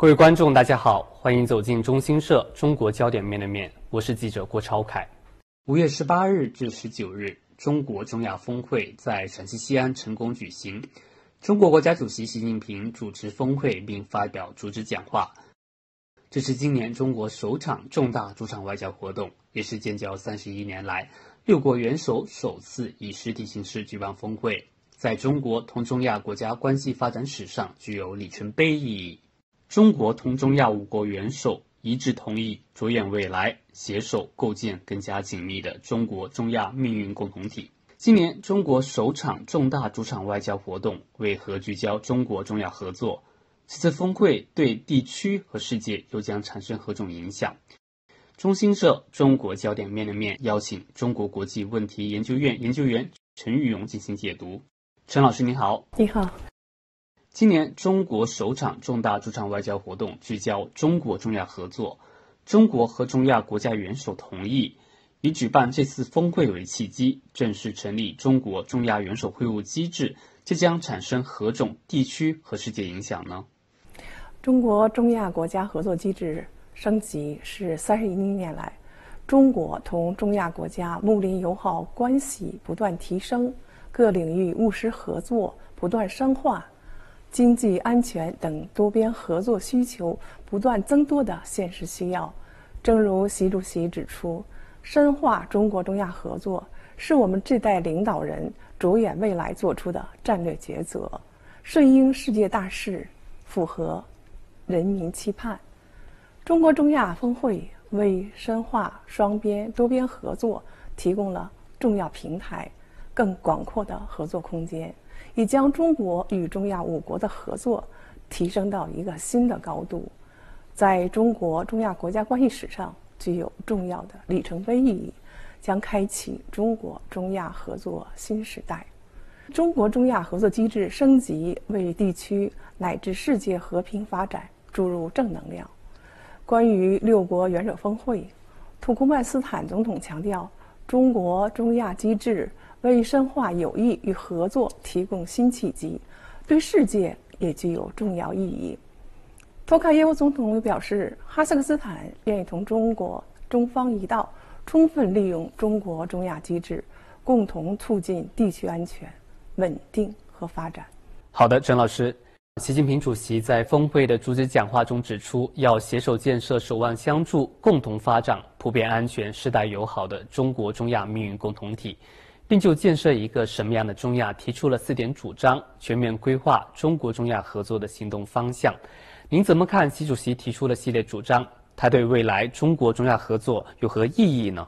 各位观众，大家好，欢迎走进中新社中国焦点面对面，我是记者郭超凯。五月十八日至十九日，中国中亚峰会在陕西西安成功举行。中国国家主席习近平主持峰会并发表主旨讲话。这是今年中国首场重大主场外交活动，也是建交三十一年来六国元首首次以实体形式举办峰会，在中国同中亚国家关系发展史上具有里程碑意义。中国同中亚五国元首一致同意，着眼未来，携手构建更加紧密的中国中亚命运共同体。今年中国首场重大主场外交活动，为何聚焦中国中亚合作？此次峰会对地区和世界又将产生何种影响？中新社中国焦点面对面邀请中国国际问题研究院研究员陈玉荣进行解读。陈老师您好，你好。今年中国首场重大主场外交活动聚焦中国中亚合作，中国和中亚国家元首同意以举办这次峰会为契机，正式成立中国中亚元首会晤机制，这将产生何种地区和世界影响呢？中国中亚国家合作机制升级是三十一年来中国同中亚国家睦邻友好关系不断提升，各领域务实合作不断深化。经济安全等多边合作需求不断增多的现实需要，正如习主席指出，深化中国中亚合作是我们这代领导人着眼未来做出的战略抉择，顺应世界大势，符合人民期盼。中国中亚峰会为深化双边多边合作提供了重要平台，更广阔的合作空间。已将中国与中亚五国的合作提升到一个新的高度，在中国中亚国家关系史上具有重要的里程碑意义，将开启中国中亚合作新时代。中国中亚合作机制升级，为地区乃至世界和平发展注入正能量。关于六国元首峰会，土库曼斯坦总统强调，中国中亚机制。为深化友谊与合作提供新契机，对世界也具有重要意义。托卡耶夫总统表示，哈萨克斯坦愿意同中国中方一道，充分利用中国中亚机制，共同促进地区安全、稳定和发展。好的，陈老师，习近平主席在峰会的主旨讲话中指出，要携手建设守望相助、共同发展、普遍安全、世代友好的中国中亚命运共同体。并就建设一个什么样的中亚提出了四点主张，全面规划中国中亚合作的行动方向。您怎么看习主席提出的系列主张？他对未来中国中亚合作有何意义呢？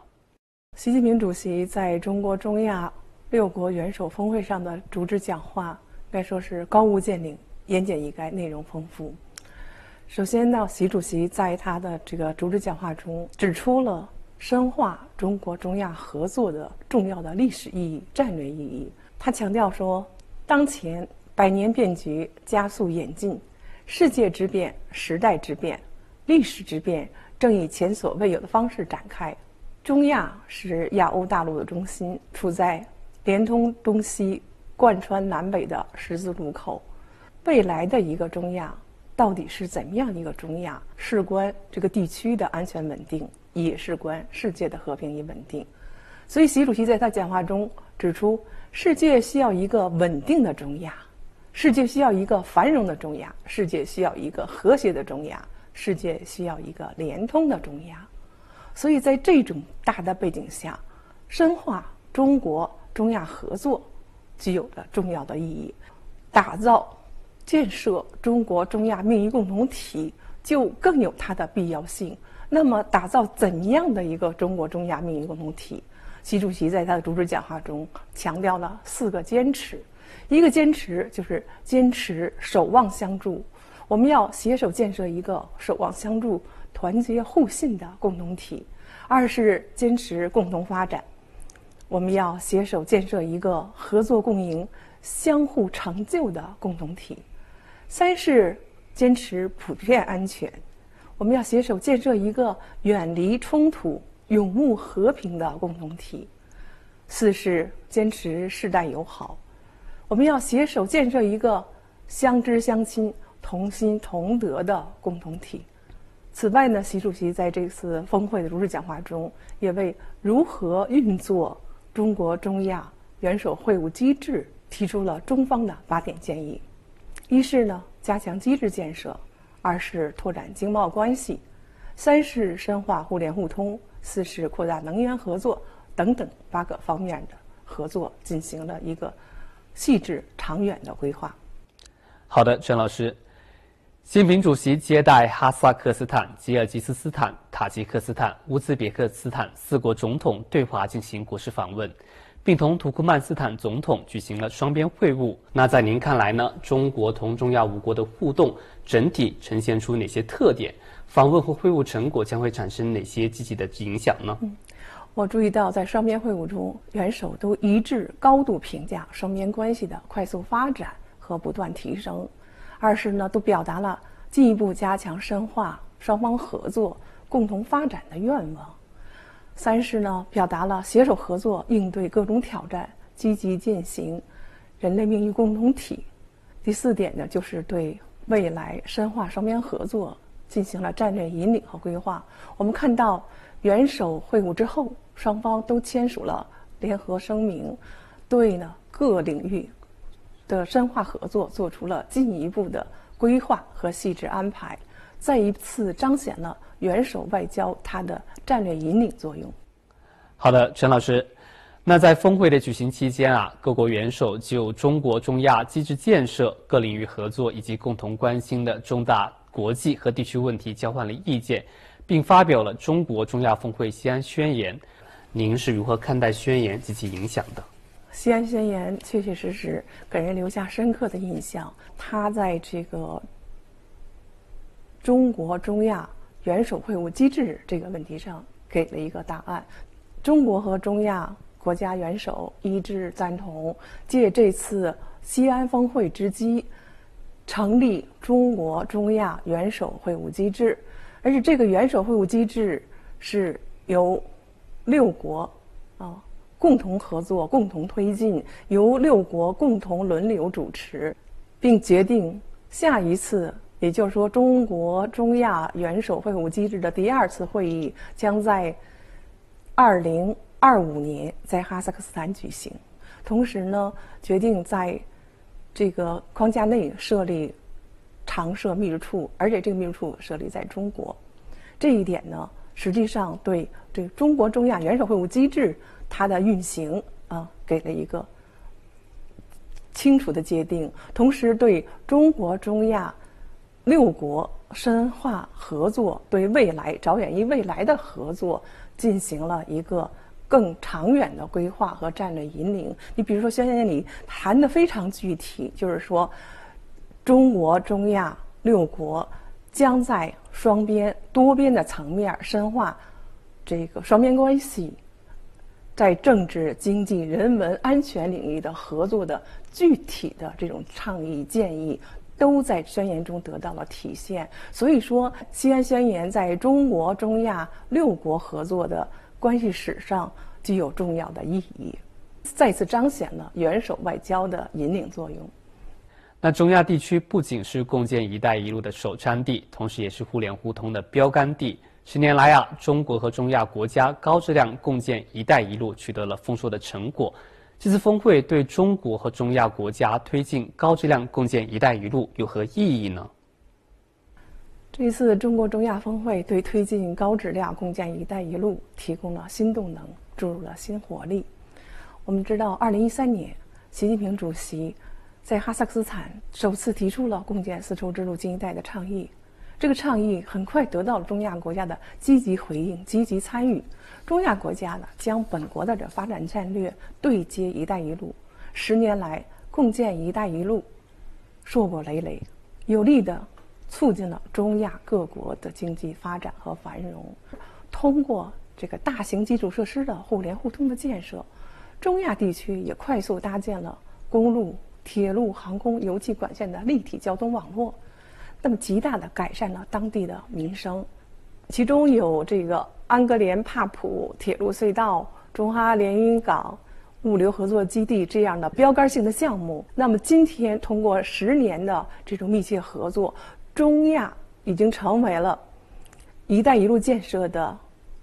习近平主席在中国中亚六国元首峰会上的主旨讲话，该说是高屋建瓴、言简意赅、内容丰富。首先呢，习主席在他的这个主旨讲话中指出了。深化中国中亚合作的重要的历史意义、战略意义。他强调说，当前百年变局加速演进，世界之变、时代之变、历史之变正以前所未有的方式展开。中亚是亚欧大陆的中心，处在连通东西、贯穿南北的十字路口。未来的一个中亚，到底是怎么样一个中亚？事关这个地区的安全稳定。也事关世界的和平与稳定，所以习主席在他讲话中指出，世界需要一个稳定的中亚，世界需要一个繁荣的中亚，世界需要一个和谐的中亚，世界需要一个连通的中亚。所以在这种大的背景下，深化中国中亚合作具有了重要的意义，打造、建设中国中亚命运共同体就更有它的必要性。那么，打造怎样的一个中国中亚命运共同体？习主席在他的主旨讲话中强调了四个坚持：一个坚持就是坚持守望相助，我们要携手建设一个守望相助、团结互信的共同体；二是坚持共同发展，我们要携手建设一个合作共赢、相互成就的共同体；三是坚持普遍安全。我们要携手建设一个远离冲突、永慕和平的共同体。四是坚持世代友好，我们要携手建设一个相知相亲、同心同德的共同体。此外呢，习主席在这次峰会的如实讲话中，也为如何运作中国中亚元首会晤机制提出了中方的八点建议：一是呢，加强机制建设；二是拓展经贸关系；三是深化互联互通；四是扩大能源合作等等八个方面的合作，进行了一个细致长远的规划。好的，陈老师。习近平主席接待哈萨克斯坦、吉尔吉斯斯坦、塔吉克斯坦、乌兹别克斯坦四国总统对华进行国事访问，并同土库曼斯坦总统举行了双边会晤。那在您看来呢？中国同中亚五国的互动整体呈现出哪些特点？访问和会晤成果将会产生哪些积极的影响呢？我注意到在双边会晤中，元首都一致高度评价双边关系的快速发展和不断提升。二是呢，都表达了进一步加强深化双方合作、共同发展的愿望。三是呢，表达了携手合作应对各种挑战、积极践行人类命运共同体。第四点呢，就是对未来深化双边合作进行了战略引领和规划。我们看到，元首会晤之后，双方都签署了联合声明，对呢各领域。的深化合作做出了进一步的规划和细致安排，再一次彰显了元首外交它的战略引领作用。好的，陈老师，那在峰会的举行期间啊，各国元首就中国中亚机制建设、各领域合作以及共同关心的重大国际和地区问题交换了意见，并发表了中国中亚峰会西安宣言。您是如何看待宣言及其影响的？西安宣言确确实实给人留下深刻的印象。它在这个中国中亚元首会晤机制这个问题上给了一个答案。中国和中亚国家元首一致赞同，借这次西安峰会之机，成立中国中亚元首会晤机制。而且这个元首会晤机制是由六国啊。共同合作、共同推进，由六国共同轮流主持，并决定下一次，也就是说，中国中亚元首会晤机制的第二次会议将在二零二五年在哈萨克斯坦举行。同时呢，决定在这个框架内设立常设秘书处，而且这个秘书处设立在中国。这一点呢，实际上对这个中国中亚元首会晤机制。它的运行啊，给了一个清楚的界定，同时对中国中亚六国深化合作、对未来着眼于未来的合作进行了一个更长远的规划和战略引领。你比如说，宣言里谈的非常具体，就是说，中国中亚六国将在双边、多边的层面深化这个双边关系。在政治、经济、人文、安全领域的合作的具体的这种倡议建议，都在宣言中得到了体现。所以说，西安宣言在中国中亚六国合作的关系史上具有重要的意义，再次彰显了元首外交的引领作用。那中亚地区不仅是共建“一带一路”的首倡地，同时也是互联互通的标杆地。十年来啊，中国和中亚国家高质量共建“一带一路”取得了丰硕的成果。这次峰会对中国和中亚国家推进高质量共建“一带一路”有何意义呢？这一次中国中亚峰会对推进高质量共建“一带一路”提供了新动能，注入了新活力。我们知道，二零一三年，习近平主席在哈萨克斯坦首次提出了共建丝绸之路经济带的倡议。这个倡议很快得到了中亚国家的积极回应、积极参与。中亚国家呢，将本国的这发展战略对接“一带一路”。十年来，共建“一带一路”硕果累累，有力的促进了中亚各国的经济发展和繁荣。通过这个大型基础设施的互联互通的建设，中亚地区也快速搭建了公路、铁路、航空、油气管线的立体交通网络。那么极大的改善了当地的民生，其中有这个安格连帕普铁路隧道、中哈连云港、物流合作基地这样的标杆性的项目。那么今天通过十年的这种密切合作，中亚已经成为了“一带一路”建设的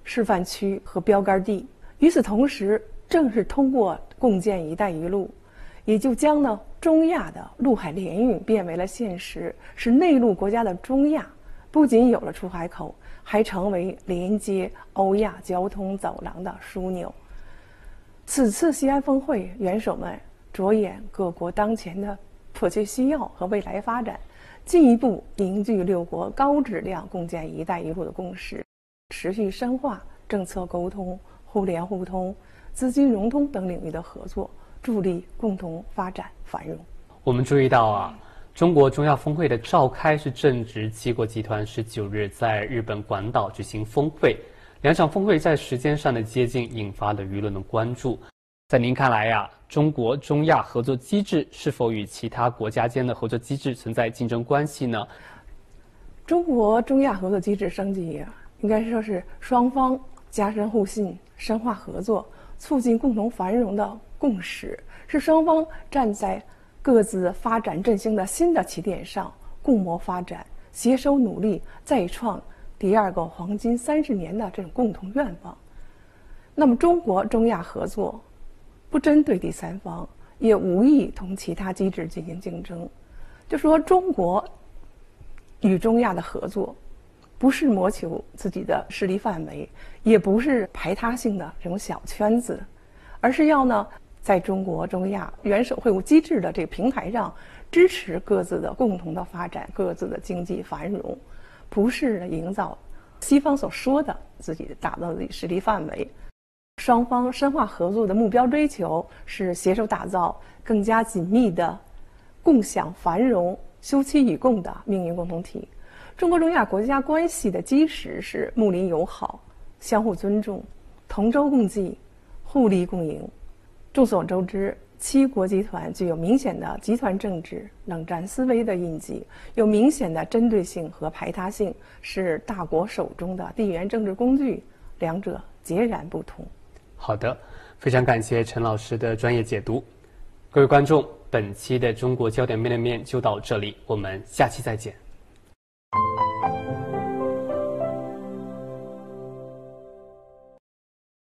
示范区和标杆地。与此同时，正是通过共建“一带一路”，也就将呢中亚的陆海联运变为了现实，使内陆国家的中亚不仅有了出海口。还成为连接欧亚交通走廊的枢纽。此次西安峰会，元首们着眼各国当前的迫切需要和未来发展，进一步凝聚六国高质量共建“一带一路”的共识，持续深化政策沟通、互联互通、资金融通等领域的合作，助力共同发展繁荣。我们注意到啊。中国中亚峰会的召开是正值七国集团十九日在日本广岛举行峰会，两场峰会在时间上的接近，引发了舆论的关注。在您看来呀，中国中亚合作机制是否与其他国家间的合作机制存在竞争关系呢？中国中亚合作机制升级，应该说是双方加深互信、深化合作、促进共同繁荣的共识，是双方站在。各自发展振兴的新的起点上，共谋发展，携手努力，再创第二个黄金三十年的这种共同愿望。那么，中国中亚合作不针对第三方，也无意同其他机制进行竞争。就说中国与中亚的合作，不是谋求自己的势力范围，也不是排他性的这种小圈子，而是要呢。在中国中亚元首会晤机制的这个平台上，支持各自的共同的发展，各自的经济繁荣，不是营造西方所说的自己打造自己实力范围。双方深化合作的目标追求是携手打造更加紧密的共享繁荣、休戚与共的命运共同体。中国中亚国家关系的基石是睦邻友好、相互尊重、同舟共济、互利共赢。众所周知，七国集团具有明显的集团政治、冷战思维的印记，有明显的针对性和排他性，是大国手中的地缘政治工具，两者截然不同。好的，非常感谢陈老师的专业解读。各位观众，本期的中国焦点面对面就到这里，我们下期再见。